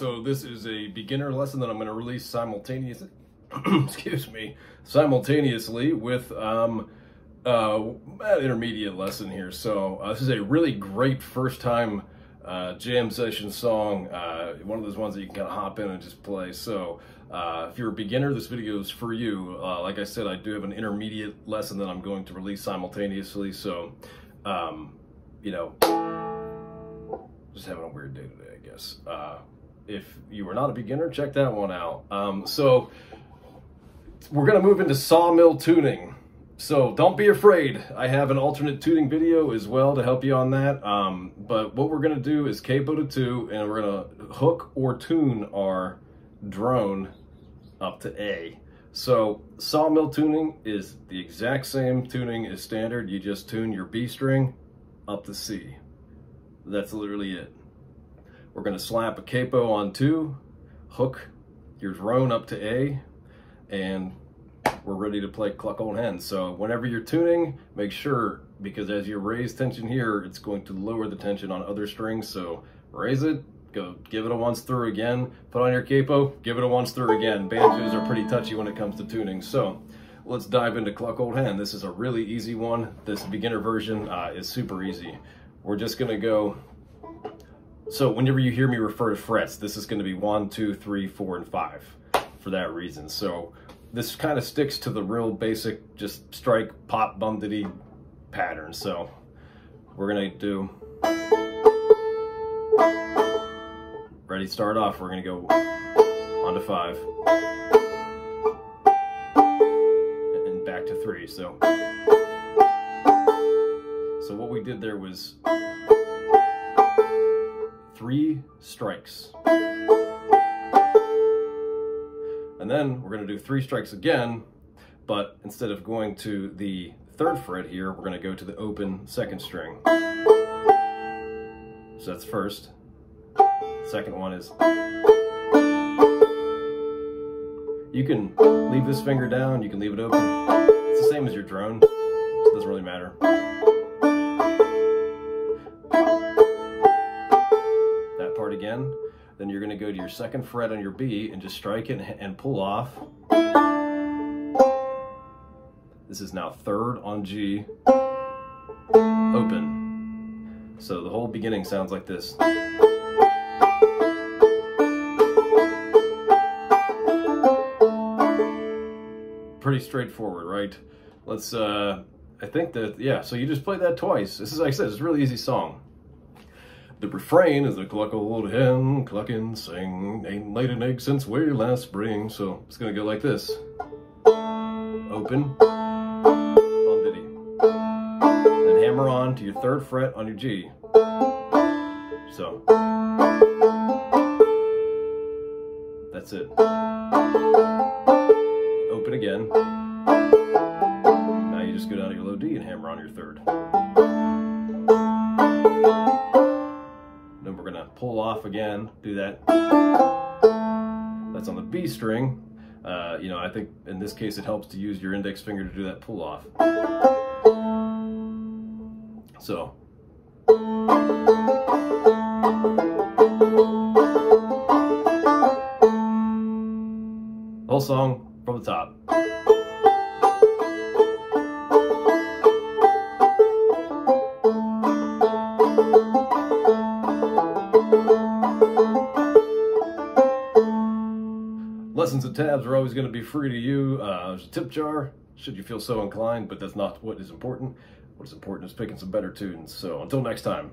So this is a beginner lesson that I'm going to release simultaneously. excuse me, simultaneously with um, uh, intermediate lesson here. So uh, this is a really great first time uh, jam session song. Uh, one of those ones that you can kind of hop in and just play. So uh, if you're a beginner, this video is for you. Uh, like I said, I do have an intermediate lesson that I'm going to release simultaneously. So, um, you know, just having a weird day today, I guess. Uh, if you are not a beginner, check that one out. Um, so we're gonna move into sawmill tuning. So don't be afraid. I have an alternate tuning video as well to help you on that. Um, but what we're gonna do is capo to two, and we're gonna hook or tune our drone up to A. So sawmill tuning is the exact same tuning as standard. You just tune your B string up to C. That's literally it. We're gonna slap a capo on two, hook your drone up to A, and we're ready to play cluck old hen. So whenever you're tuning, make sure, because as you raise tension here, it's going to lower the tension on other strings. So raise it, go give it a once through again, put on your capo, give it a once through again. Banjos are pretty touchy when it comes to tuning. So let's dive into cluck old hen. This is a really easy one. This beginner version uh, is super easy. We're just gonna go, so whenever you hear me refer to frets, this is gonna be one, two, three, four, and five for that reason. So this kind of sticks to the real basic, just strike, pop, bum diddy pattern. So we're gonna do, ready, start off, we're gonna go on to five. And back to three, so. So what we did there was three strikes. And then we're gonna do three strikes again, but instead of going to the third fret here, we're gonna go to the open second string. So that's first. Second one is, you can leave this finger down, you can leave it open. It's the same as your drone, so it doesn't really matter. Part again. Then you're gonna go to your second fret on your B and just strike it and pull off. This is now third on G, open. So the whole beginning sounds like this. Pretty straightforward, right? Let's, uh, I think that, yeah, so you just play that twice. This is, like I said, it's a really easy song. The refrain is a cluck old hen, clucking, sing, ain't laid an egg since way last spring. So it's gonna go like this. Open, bum diddy. Then hammer on to your third fret on your G. So. That's it. Open again. Now you just go down to your low D and hammer on your third. Pull off again, do that. That's on the B string. Uh, you know, I think in this case it helps to use your index finger to do that pull off. So. Whole song from the top. Lessons and tabs are always going to be free to you. Uh, there's a tip jar, should you feel so inclined, but that's not what is important. What is important is picking some better tunes. So until next time.